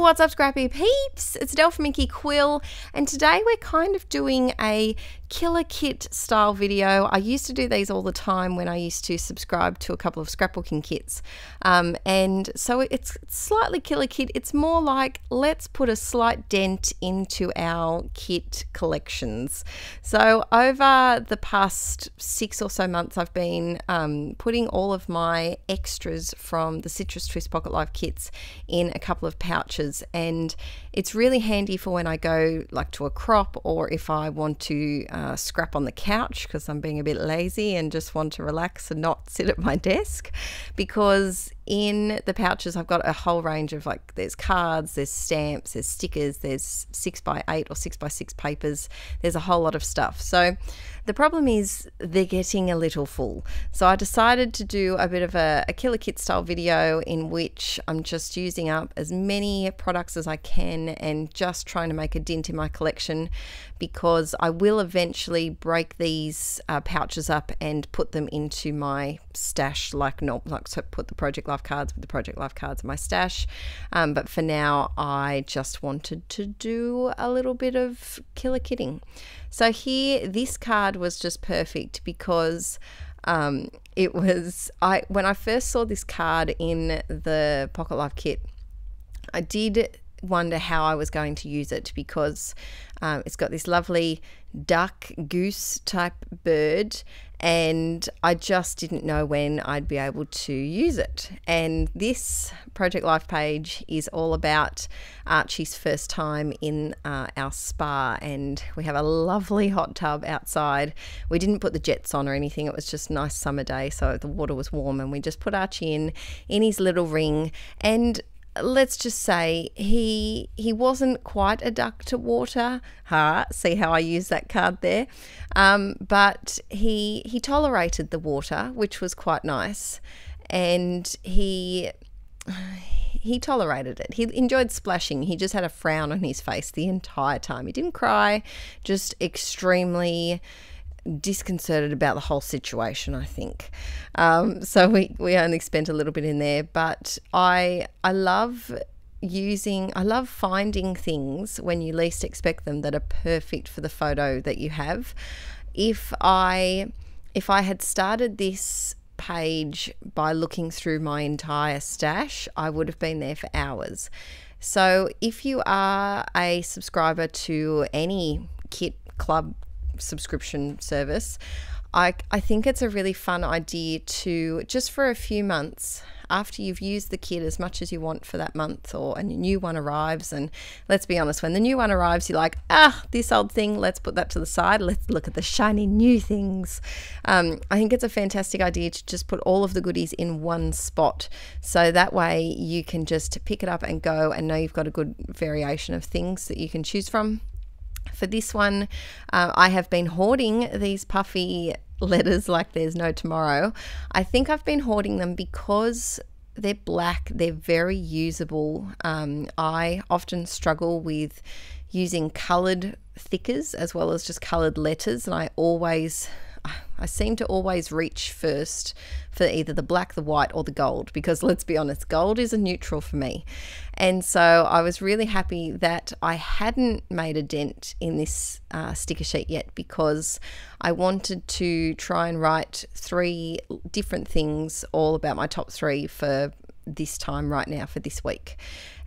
what's up, Scrappy Peeps? It's Adele from Inkie Quill, and today we're kind of doing a kill a kit style video. I used to do these all the time when I used to subscribe to a couple of scrapbooking kits. Um, and so it's slightly kill a kit. It's more like let's put a slight dent into our kit collections. So over the past six or so months, I've been um, putting all of my extras from the Citrus Twist Pocket Life kits in a couple of pouches. And it's really handy for when I go like to a crop or if I want to uh, scrap on the couch because I'm being a bit lazy and just want to relax and not sit at my desk because in the pouches I've got a whole range of like there's cards, there's stamps, there's stickers, there's six by eight or six by six papers. There's a whole lot of stuff. So the problem is they're getting a little full. So I decided to do a bit of a, a kill a kit style video in which I'm just using up as many products as I can and just trying to make a dent in my collection because I will eventually break these uh, pouches up and put them into my stash like not like so put the Project Life cards with the Project Life cards in my stash. Um, but for now, I just wanted to do a little bit of killer kidding. So here, this card was just perfect because um, it was I when I first saw this card in the Pocket Life kit, I did wonder how I was going to use it because um, it's got this lovely duck goose type bird and I just didn't know when I'd be able to use it. And this Project Life page is all about Archie's first time in uh, our spa, and we have a lovely hot tub outside. We didn't put the jets on or anything, it was just a nice summer day, so the water was warm, and we just put Archie in in his little ring. And let's just say he he wasn't quite a duck to water. Ha! See how I use that card there. Um, but he he tolerated the water, which was quite nice, and he he tolerated it. He enjoyed splashing. He just had a frown on his face the entire time. He didn't cry, just extremely disconcerted about the whole situation. I think um, so. We we only spent a little bit in there, but I I love using I love finding things when you least expect them that are perfect for the photo that you have. If I if I had started this page by looking through my entire stash, I would have been there for hours. So if you are a subscriber to any kit club subscription service, I, I think it's a really fun idea to just for a few months after you've used the kit as much as you want for that month or a new one arrives and let's be honest when the new one arrives you're like ah this old thing let's put that to the side. Let's look at the shiny new things. Um, i think it's a fantastic idea to just put all of the goodies in one spot. So that way you can just pick it up and go and know you've got a good variation of things that you can choose from for this one, uh, I have been hoarding these puffy letters like there's no tomorrow. I think I've been hoarding them because they're black, they're very usable. Um, I often struggle with using coloured thickers as well as just coloured letters, and I always I seem to always reach first for either the black, the white, or the gold because let's be honest, gold is a neutral for me. And so I was really happy that I hadn't made a dent in this uh, sticker sheet yet because I wanted to try and write three different things all about my top three for this time right now for this week.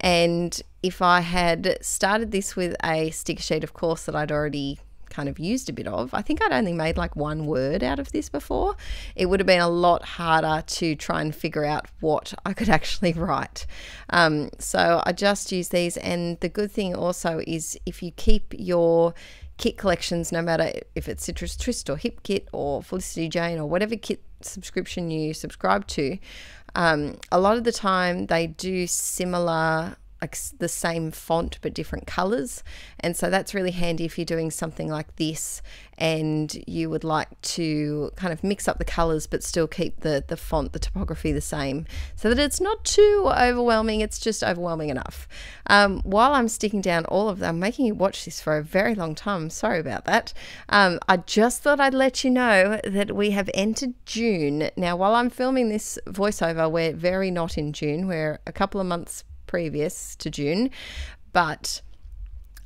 And if I had started this with a sticker sheet, of course, that I'd already kind of used a bit of. I think I'd only made like one word out of this before. It would have been a lot harder to try and figure out what I could actually write. Um, so I just use these. And the good thing also is if you keep your kit collections, no matter if it's Citrus Twist or Hip Kit or Felicity Jane or whatever kit subscription you subscribe to, um, a lot of the time they do similar like the same font but different colors and so that's really handy if you're doing something like this and you would like to kind of mix up the colors but still keep the the font the typography the same so that it's not too overwhelming it's just overwhelming enough. Um, while I'm sticking down all of them I'm making you watch this for a very long time sorry about that. Um, I just thought I'd let you know that we have entered June. Now while I'm filming this voiceover we're very not in June we're a couple of months previous to June. But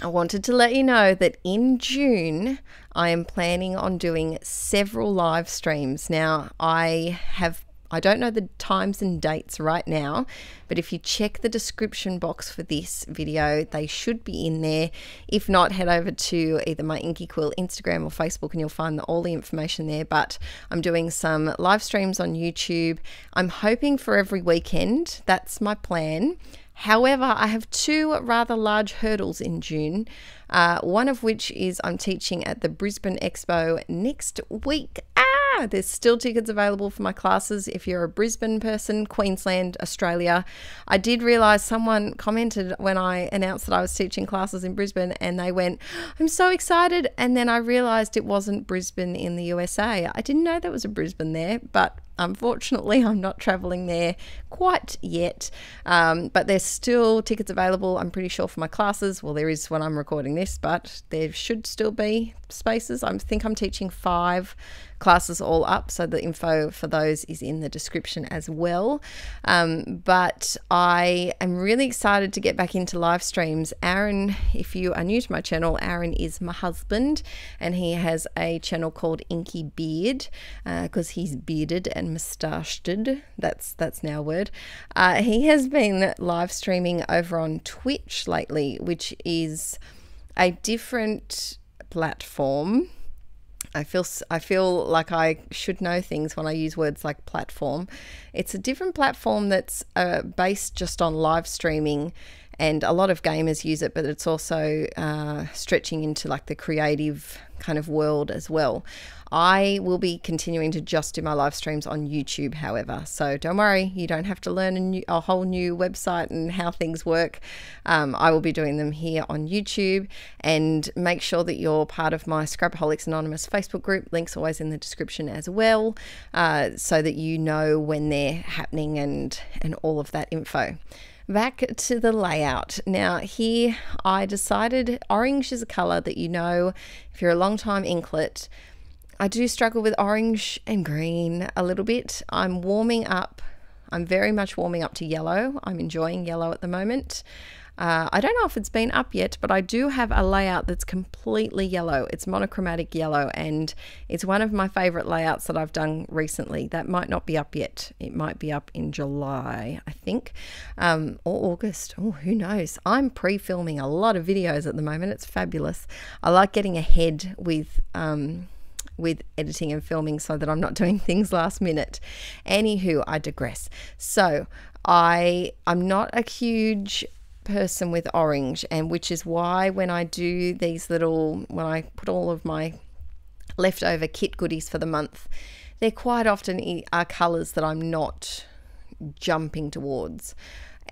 I wanted to let you know that in June, I am planning on doing several live streams. Now, I have I don't know the times and dates right now, but if you check the description box for this video, they should be in there. If not, head over to either my Inkie Quill Instagram or Facebook and you'll find all the information there. But I'm doing some live streams on YouTube. I'm hoping for every weekend. That's my plan. However, I have two rather large hurdles in June, uh, one of which is I'm teaching at the Brisbane Expo next week. Ah, there's still tickets available for my classes if you're a Brisbane person, Queensland, Australia. I did realize someone commented when I announced that I was teaching classes in Brisbane and they went, I'm so excited. And then I realized it wasn't Brisbane in the USA. I didn't know there was a Brisbane there, but Unfortunately, I'm not traveling there quite yet, um, but there's still tickets available. I'm pretty sure for my classes. Well, there is when I'm recording this, but there should still be spaces. I think I'm teaching five classes all up, so the info for those is in the description as well. Um, but I am really excited to get back into live streams. Aaron, if you are new to my channel, Aaron is my husband, and he has a channel called Inky Beard because uh, he's bearded and moustached. That's that's now a word. Uh, he has been live streaming over on Twitch lately, which is a different platform I feel I feel like I should know things when I use words like platform. It's a different platform that's uh, based just on live streaming, and a lot of gamers use it, but it's also uh, stretching into like the creative kind of world as well. I will be continuing to just do my live streams on YouTube, however. So don't worry, you don't have to learn a, new, a whole new website and how things work. Um, I will be doing them here on YouTube. And make sure that you're part of my Scrapaholics Anonymous Facebook group. Links always in the description as well, uh, so that you know when they're happening and and all of that info back to the layout. Now, here I decided orange is a color that you know if you're a long time inklet I do struggle with orange and green a little bit. I'm warming up. I'm very much warming up to yellow. I'm enjoying yellow at the moment. Uh, I don't know if it's been up yet, but I do have a layout that's completely yellow. It's monochromatic yellow, and it's one of my favorite layouts that I've done recently. That might not be up yet. It might be up in July, I think, um, or August. Oh, who knows? I'm pre filming a lot of videos at the moment. It's fabulous. I like getting ahead with. Um, with editing and filming so that I'm not doing things last minute. Anywho, I digress. So I I'm not a huge person with orange and which is why when I do these little when I put all of my leftover kit goodies for the month they're quite often are colors that I'm not jumping towards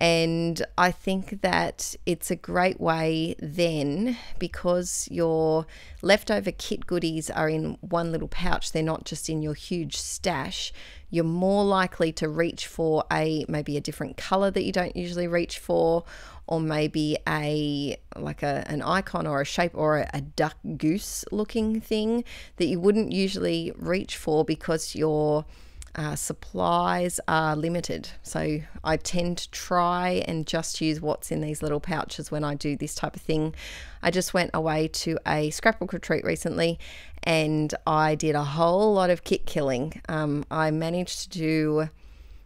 and I think that it's a great way then because your leftover kit goodies are in one little pouch, they're not just in your huge stash. You're more likely to reach for a maybe a different color that you don't usually reach for, or maybe a like a, an icon or a shape or a, a duck goose looking thing that you wouldn't usually reach for because you're uh, supplies are limited. So I tend to try and just use what's in these little pouches when I do this type of thing. I just went away to a scrapbook retreat recently and I did a whole lot of kit killing. Um, I managed to do,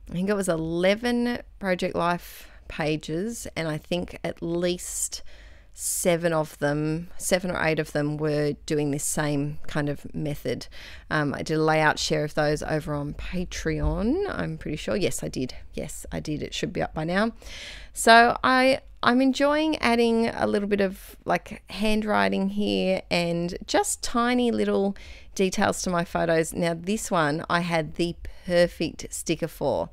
I think it was 11 Project Life pages, and I think at least seven of them, seven or eight of them were doing this same kind of method. Um, I did a layout share of those over on Patreon. I'm pretty sure. Yes, I did. Yes, I did. It should be up by now. So I I'm enjoying adding a little bit of like handwriting here and just tiny little details to my photos. Now this one I had the perfect sticker for.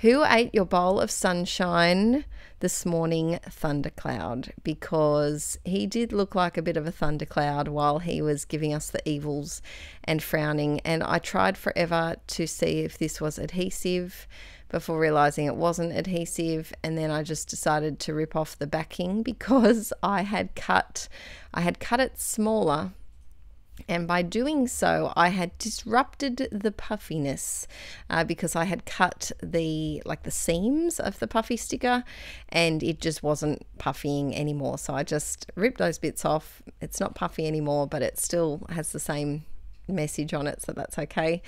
Who ate your bowl of sunshine? this morning thundercloud because he did look like a bit of a thundercloud while he was giving us the evils and frowning. And I tried forever to see if this was adhesive before realizing it wasn't adhesive and then I just decided to rip off the backing because I had cut I had cut it smaller And by doing so, I had disrupted the puffiness uh, because I had cut the like the seams of the puffy sticker, and it just wasn't puffying anymore. So I just ripped those bits off. It's not puffy anymore, but it still has the same message on it, so that's okay.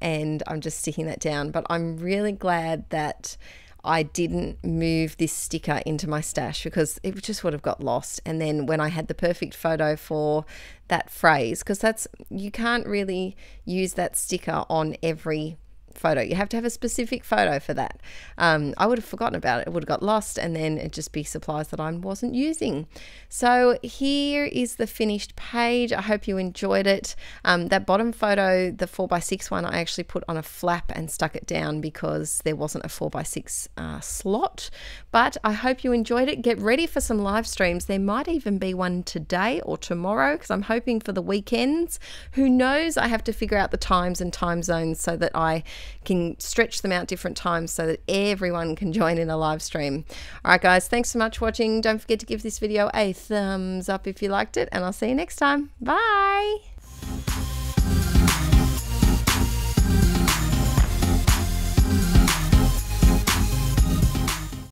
And I'm just sticking that down. But I'm really glad that I didn't move this sticker into my stash because it just would have got lost. And then when I had the perfect photo for that phrase, because that's you can't really use that sticker on every photo. You have to have a specific photo for that. Um, I would have forgotten about it. It would have got lost and then it'd just be supplies that I wasn't using. So here is the finished page. I hope you enjoyed it. Um, that bottom photo, the 4x6 one, I actually put on a flap and stuck it down because there wasn't a 4x6 uh, slot. But I hope you enjoyed it. Get ready for some live streams. There might even be one today or tomorrow because I'm hoping for the weekends. Who knows? I have to figure out the times and time zones so that I can stretch them out different times so that everyone can join in a live stream. All right, guys, thanks so much for watching. Don't forget to give this video a thumbs up if you liked it, and I'll see you next time. Bye.